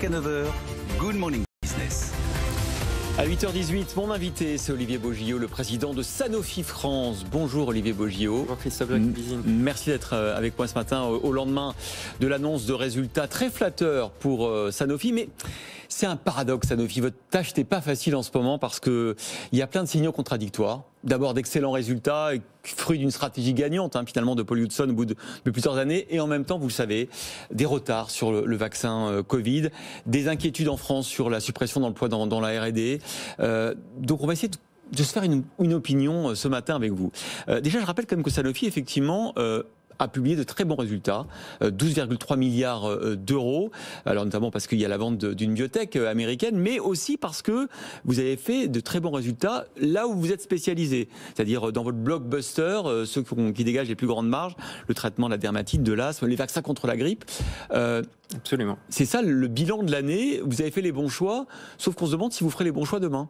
Jusqu'à 9h, Good Morning Business. À 8h18, mon invité, c'est Olivier Bogillot, le président de Sanofi France. Bonjour Olivier Bogillot. Bonjour Christophe Merci d'être euh, avec moi ce matin au lendemain de l'annonce de résultats très flatteurs pour euh, Sanofi. Mais c'est un paradoxe, Sanofi. Votre tâche n'est pas facile en ce moment parce qu'il y a plein de signaux contradictoires. D'abord d'excellents résultats, fruit d'une stratégie gagnante hein, finalement de Paul Hudson au bout de, plusieurs années, et en même temps, vous le savez, des retards sur le, vaccin euh, Covid, des inquiétudes en France sur la suppression d'emplois dans, dans la R&D. Euh, donc on va essayer de se faire une, opinion euh, ce matin avec vous. déjà, je rappelle quand même que Sanofi, effectivement, a publié de très bons résultats, 12,3 euh, milliards euh, d'euros. Alors notamment parce qu'il y a la vente d'une biotech euh, américaine, mais aussi parce que vous avez fait de très bons résultats là où vous êtes spécialisé, c'est-à-dire dans votre blockbuster, ceux qui dégagent les plus grandes marges, le traitement de la dermatite, de l'asthme, les vaccins contre la grippe. Absolument. C'est ça le bilan de l'année. Vous avez fait les bons choix, sauf qu'on se demande si vous ferez les bons choix demain.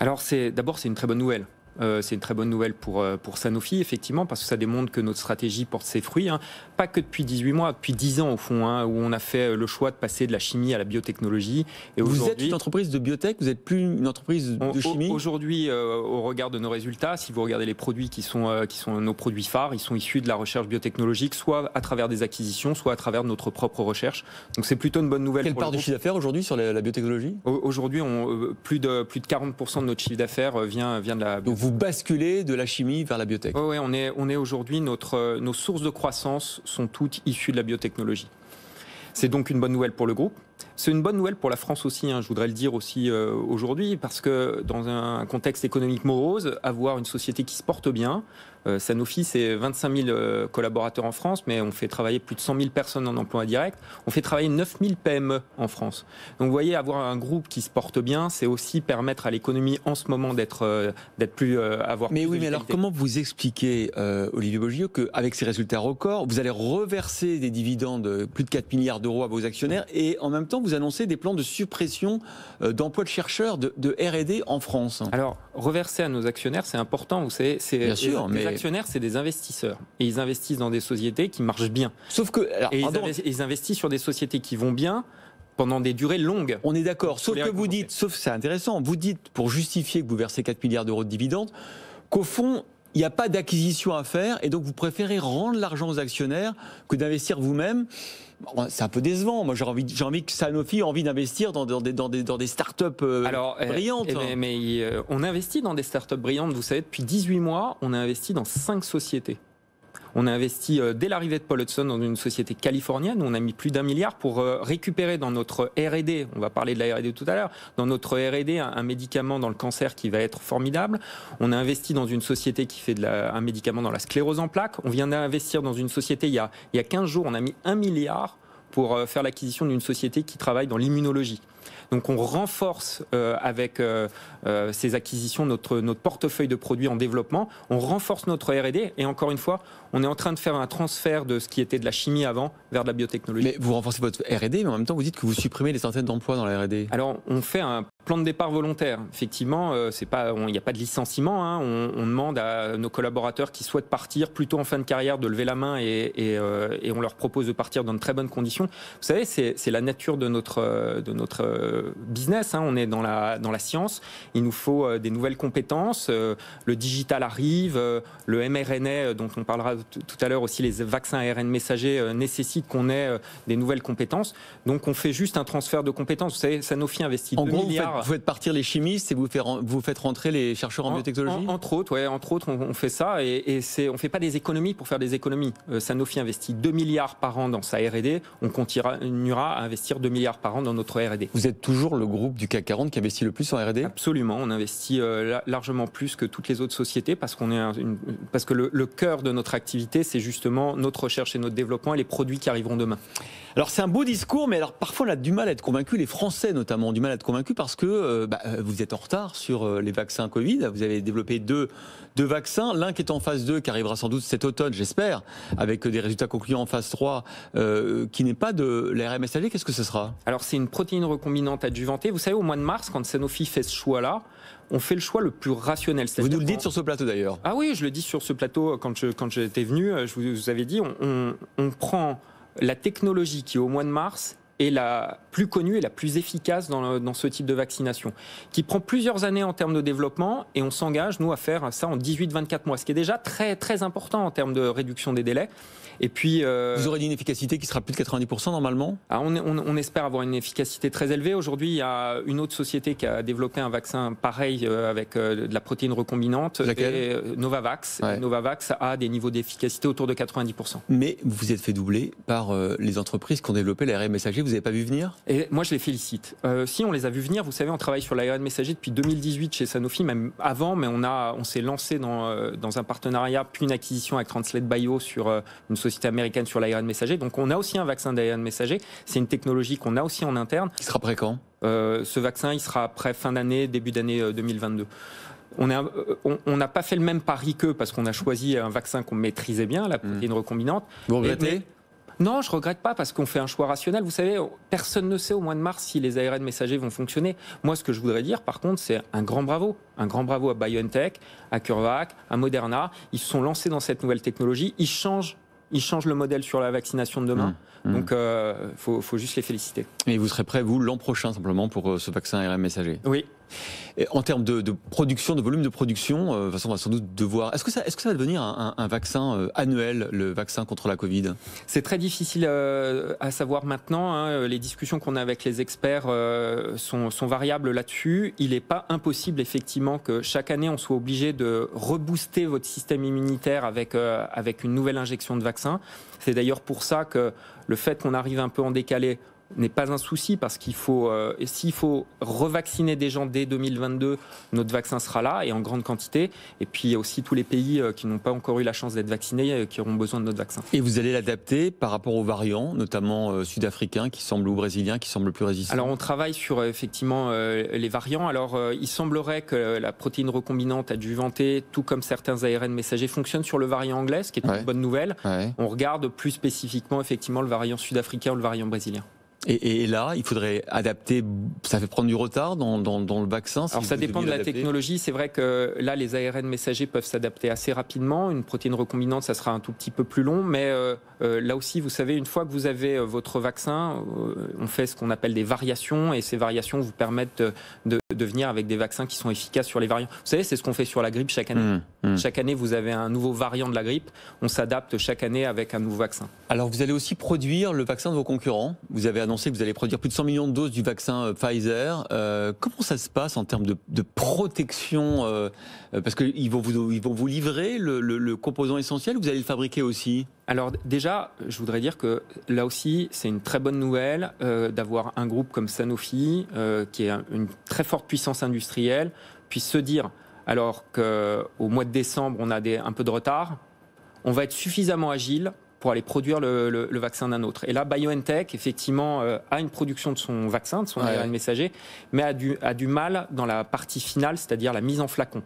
Alors c'est d'abord c'est une très bonne nouvelle. Euh, c'est une très bonne nouvelle pour, euh, pour Sanofi, effectivement, parce que ça démontre que notre stratégie porte ses fruits. Hein. Pas que depuis 18 mois, depuis 10 ans, au fond, hein, où on a fait le choix de passer de la chimie à la biotechnologie. Et vous êtes une entreprise de biotech, vous n'êtes plus une entreprise de chimie? Aujourd'hui, euh, au regard de nos résultats, si vous regardez les produits qui sont, qui sont nos produits phares, ils sont issus de la recherche biotechnologique, soit à travers des acquisitions, soit à travers notre propre recherche. Donc c'est plutôt une bonne nouvelle. Quelle part du chiffre d'affaires aujourd'hui sur la, biotechnologie? Aujourd'hui, plus de, plus de 40% de notre chiffre d'affaires vient, vient de la Donc vous basculez de la chimie vers la biotech. Oui, on est, aujourd'hui, notre, nos sources de croissance sont toutes issues de la biotechnologie. C'est donc une bonne nouvelle pour le groupe. C'est une bonne nouvelle pour la France aussi, hein, je voudrais le dire aussi euh, aujourd'hui, parce que dans un contexte économique morose, avoir une société qui se porte bien, euh, Sanofi, c'est 25 000 euh, collaborateurs en France, mais on fait travailler plus de 100 000 personnes en emploi direct. On fait travailler 9 000 PME en France. Donc vous voyez, avoir un groupe qui se porte bien, c'est aussi permettre à l'économie en ce moment d'être euh, d'être plus avoir. Mais oui, mais alors comment vous expliquez, Olivier Bogio, qu'avec ces résultats records, vous allez reverser des dividendes de plus de 4 milliards d'euros à vos actionnaires et en même temps vous annoncez des plans de suppression d'emplois de chercheurs de, de R&D en France? Alors reverser à nos actionnaires, c'est important. Vous savez, c'est bien sûr, mais actionnaires, c'est des investisseurs. Et ils investissent dans des sociétés qui marchent bien. Sauf que. et ils, investissent sur des sociétés qui vont bien pendant des durées longues. On est d'accord. Sauf que vous dites, sauf c'est intéressant, vous dites, pour justifier que vous versez 4 milliards d'euros de dividendes, qu'au fond, il n'y a pas d'acquisition à faire et donc vous préférez rendre l'argent aux actionnaires que d'investir vous-même. c'est un peu décevant. Moi, j'ai envie, j'ai envie que Sanofi ait envie d'investir dans, des, dans, des, dans des startups euh, Alors, euh, brillantes. Eh mais, euh, on investit dans des startups brillantes. Vous savez, depuis 18 mois, on a investi dans 5 sociétés. On a investi euh, dès l'arrivée de Paul Hudson dans une société californienne. On a mis plus d'un milliard pour euh, récupérer dans notre R&D, on va parler de la R&D tout à l'heure, dans notre R&D un, médicament dans le cancer qui va être formidable. On a investi dans une société qui fait un médicament dans la sclérose en plaques. On vient d'investir dans une société il y, a, il y a 15 jours, on a mis un milliard pour euh, faire l'acquisition d'une société qui travaille dans l'immunologie. Donc on renforce euh, avec euh, ces acquisitions notre, notre portefeuille de produits en développement, on renforce notre R&D et encore une fois, on est en train de faire un transfert de ce qui était de la chimie avant vers de la biotechnologie. Mais vous renforcez votre R&D, mais en même temps vous dites que vous supprimez des centaines d'emplois dans la R&D. Alors on fait un plan de départ volontaire. Effectivement, euh, c'est pas, il n'y a pas de licenciement. Hein. On, demande à nos collaborateurs qui souhaitent partir plutôt en fin de carrière de lever la main et, euh, et, on leur propose de partir dans de très bonnes conditions. Vous savez, c'est la nature de notre, de notre business. Hein. On est dans la, dans la science. Il nous faut euh, des nouvelles compétences. Le digital arrive, le mRNA dont on parlera tout à l'heure aussi, les vaccins ARN messagers nécessitent qu'on ait des nouvelles compétences. Donc on fait juste un transfert de compétences. Vous savez, Sanofi investit en 2 milliards vous faites partir les chimistes et vous, vous faites rentrer les chercheurs en, biotechnologie Entre autres, ouais, entre autres, on, fait ça et, et c'est, on fait pas des économies pour faire des économies. Euh, Sanofi investit 2 milliards par an dans sa R&D, on continuera à investir 2 milliards par an dans notre R&D. Vous êtes toujours le groupe du CAC 40 qui investit le plus en R&D Absolument, on investit euh, largement plus que toutes les autres sociétés parce qu'on est parce que le, le cœur de notre activité, c'est justement notre recherche et notre développement et les produits qui arriveront demain. Alors c'est un beau discours, mais alors parfois on a du mal à être convaincu, les Français notamment ont du mal à être convaincus parce que euh, bah, euh, vous êtes en retard sur euh, les vaccins Covid. Vous avez développé deux, deux vaccins, l'un qui est en phase 2, qui arrivera sans doute cet automne, j'espère, avec des résultats concluants en phase 3, qui n'est pas de messager. Qu'est-ce que ce sera? Alors c'est une protéine recombinante adjuvantée. Vous savez, au mois de mars, quand Sanofi fait ce choix-là, on fait le choix le plus rationnel. Vous nous le dites sur ce plateau d'ailleurs. Ah oui, je le dis sur ce plateau quand je quand j'étais venu. Je vous, avais dit, on, on, on prend la technologie qui, au mois de mars, est la plus connue et la plus efficace dans, dans ce type de vaccination, qui prend plusieurs années en termes de développement et on s'engage, nous, à faire ça en 18-24 mois, ce qui est déjà très, très important en termes de réduction des délais. Et puis, euh, vous aurez une efficacité qui sera plus de 90% normalement? Ah, on, on, espère avoir une efficacité très élevée. Aujourd'hui, il y a une autre société qui a développé un vaccin pareil euh, avec euh, de la protéine recombinante, Laquelle? Novavax. Novavax a des niveaux d'efficacité autour de 90%. Mais vous vous êtes fait doubler par les entreprises qui ont développé l'ARN messager. Vous n'avez pas vu venir? Et moi, je les félicite. si on les a vus venir, vous savez, on travaille sur l'ARN messager depuis 2018 chez Sanofi, même avant, mais on a, on s'est lancé dans, dans un partenariat puis une acquisition avec Translate Bio sur une société américaine sur l'ARN messager. Donc on a aussi un vaccin d'ARN messager. C'est une technologie qu'on a aussi en interne. Qui sera prêt quand? Euh, Ce vaccin, il sera prêt fin d'année, début d'année 2022. Euh, on n'a pas fait le même pari qu'eux parce qu'on a choisi un vaccin qu'on maîtrisait bien, la protéine recombinante. Vous regrettez? Non, je regrette pas parce qu'on fait un choix rationnel. Vous savez, personne ne sait au mois de mars si les ARN messagers vont fonctionner. Moi, ce que je voudrais dire, par contre, c'est un grand bravo. Un grand bravo à BioNTech, à CureVac, à Moderna. Ils se sont lancés dans cette nouvelle technologie. Ils changent ils changent le modèle sur la vaccination de demain. Mmh. Mmh. Donc, il euh, faut, faut, juste les féliciter. Et vous serez prêt, vous, l'an prochain, simplement, pour euh, ce vaccin ARN messager? Oui, en termes de, production, de volume de production, euh, on va sans doute devoir. Est-ce que ça, va devenir un, vaccin euh, annuel, le vaccin contre la Covid? C'est très difficile euh, à savoir maintenant. Hein. Les discussions qu'on a avec les experts sont, variables là-dessus. Il n'est pas impossible, effectivement, que chaque année, on soit obligé de rebooster votre système immunitaire avec, avec une nouvelle injection de vaccin. C'est d'ailleurs pour ça que le fait qu'on arrive un peu en décalé n'est pas un souci parce qu'il faut, euh, s'il faut revacciner des gens dès 2022, notre vaccin sera là et en grande quantité. Et puis il y a aussi tous les pays euh, qui n'ont pas encore eu la chance d'être vaccinés euh, qui auront besoin de notre vaccin. Et vous allez l'adapter par rapport aux variants, notamment sud-africains qui semblent ou brésiliens qui semblent plus résistants? Alors on travaille sur effectivement les variants. Alors il semblerait que la protéine recombinante adjuvantée, tout comme certains ARN messagers, fonctionne sur le variant anglais, ce qui est une bonne nouvelle. On regarde plus spécifiquement effectivement le variant sud-africain ou le variant brésilien. Et, là, il faudrait adapter. Ça fait prendre du retard dans, le vaccin. Alors ça dépend de la technologie. C'est vrai que là, les ARN messagers peuvent s'adapter assez rapidement. Une protéine recombinante, ça sera un tout petit peu plus long. Mais euh, euh, là aussi, vous savez, une fois que vous avez euh, votre vaccin, on fait ce qu'on appelle des variations, et ces variations vous permettent de, venir avec des vaccins qui sont efficaces sur les variants. Vous savez, c'est ce qu'on fait sur la grippe chaque année. Mmh, mmh. Chaque année, vous avez un nouveau variant de la grippe. On s'adapte chaque année avec un nouveau vaccin. Alors, vous allez aussi produire le vaccin de vos concurrents. Vous avez vous allez produire plus de 100 millions de doses du vaccin euh, Pfizer. Euh, comment ça se passe en termes de, protection euh, Parce qu'ils vont vous, livrer le, composant essentiel ou vous allez le fabriquer aussi? Alors déjà, je voudrais dire que là aussi, c'est une très bonne nouvelle d'avoir un groupe comme Sanofi, qui est une très forte puissance industrielle, puisse se dire, alors qu'au mois de décembre, on a un peu de retard, on va être suffisamment agile pour aller produire le, vaccin d'un autre. Et là, BioNTech, effectivement, euh, a une production de son vaccin, de son ARN messager, mais a du, a du mal dans la partie finale, c'est-à-dire la mise en flacon.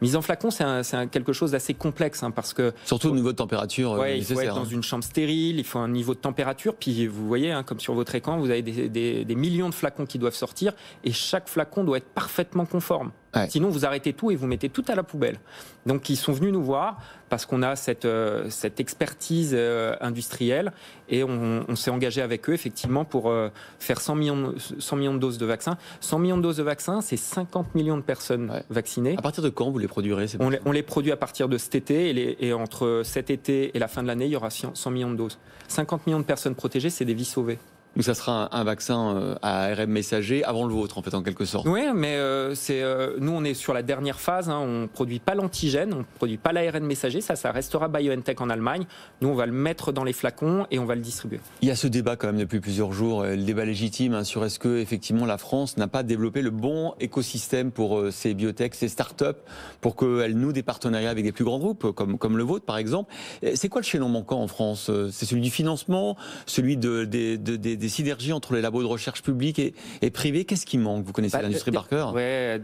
Mise en flacon, c'est quelque chose d'assez complexe hein, parce que surtout au niveau de température. Euh, il faut être dans hein. une chambre stérile, il faut un niveau de température. Puis vous voyez, hein, comme sur votre écran, vous avez des, millions de flacons qui doivent sortir et chaque flacon doit être parfaitement conforme. Sinon, vous arrêtez tout et vous mettez tout à la poubelle. Donc, ils sont venus nous voir parce qu'on a cette, euh, cette expertise euh, industrielle et on, s'est engagé avec eux, effectivement, pour euh, faire 100 millions, 100 millions de doses de vaccins. 100 millions de doses de vaccins, c'est 50 millions de personnes vaccinées. À partir de quand vous les produirez on les, on les, produit à partir de cet été et, et, entre cet été et la fin de l'année, il y aura 100 millions de doses. 50 millions de personnes protégées, c'est des vies sauvées. Donc ça sera un, vaccin euh, à ARM messager avant le vôtre, en fait, en quelque sorte. Oui, mais euh, c'est euh, nous, on est sur la dernière phase. Hein. on ne produit pas l'antigène, on ne produit pas l'ARN messager. Ça, ça restera BioNTech en Allemagne. Nous, on va le mettre dans les flacons et on va le distribuer. Il y a ce débat quand même depuis plusieurs jours, le débat légitime hein, sur est-ce que effectivement la France n'a pas développé le bon écosystème pour ces biotech, ces start-up, pour qu'elles nouent des partenariats avec des plus grands groupes, comme, comme le vôtre par exemple. C'est quoi le chaînon manquant en France? C'est celui du financement, celui de, des des synergies entre les labos de recherche publics et, privés. Qu'est-ce qui manque? Vous connaissez bah, l'industrie par cœur? Ouais,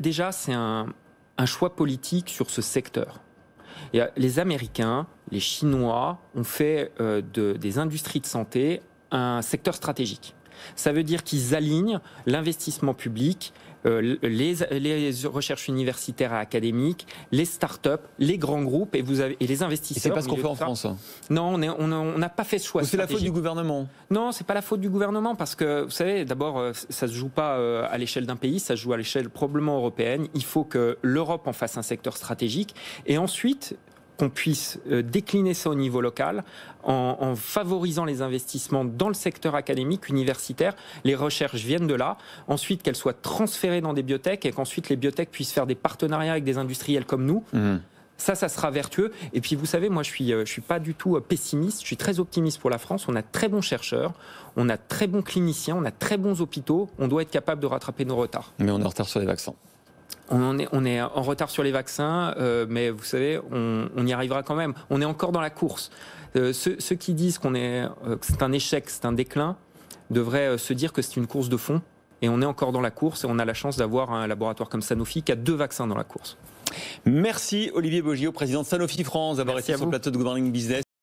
Déjà, c'est un, choix politique sur ce secteur. Et les Américains, les Chinois ont fait euh, de, des industries de santé un secteur stratégique. Ça veut dire qu'ils alignent l'investissement public euh, les, les, recherches universitaires et académiques, les start-up, les grands groupes et, vous avez, et les investisseurs. C'est pas ce qu'on fait en France. Hein. Non, on n'a pas fait ce choix. C'est la faute du gouvernement. Non, c'est pas la faute du gouvernement parce que vous savez, d'abord, euh, ça se joue pas euh, à l'échelle d'un pays, ça se joue à l'échelle probablement européenne. Il faut que l'Europe en fasse un secteur stratégique et ensuite qu'on puisse euh, décliner ça au niveau local en, favorisant les investissements dans le secteur académique, universitaire. Les recherches viennent de là. Ensuite, qu'elles soient transférées dans des biotech et qu'ensuite les biotech puissent faire des partenariats avec des industriels comme nous. Mmh. Ça, ça sera vertueux. Et puis, vous savez, moi, je suis, euh, je suis pas du tout euh, pessimiste. Je suis très optimiste pour la France. On a très bons chercheurs, on a très bons cliniciens, on a très bons hôpitaux. On doit être capable de rattraper nos retards. Mais on est en retard sur les vaccins. On est, on est en retard sur les vaccins, euh, mais vous savez, on, y arrivera quand même. On est encore dans la course. ceux, qui disent qu'on est, que c'est un échec, c'est un déclin, devraient se dire que c'est une course de fond. Et on est encore dans la course et on a la chance d'avoir un laboratoire comme Sanofi qui a deux vaccins dans la course. Merci Olivier Bogiot, président de Sanofi France, d'avoir été sur le plateau de Governing Business.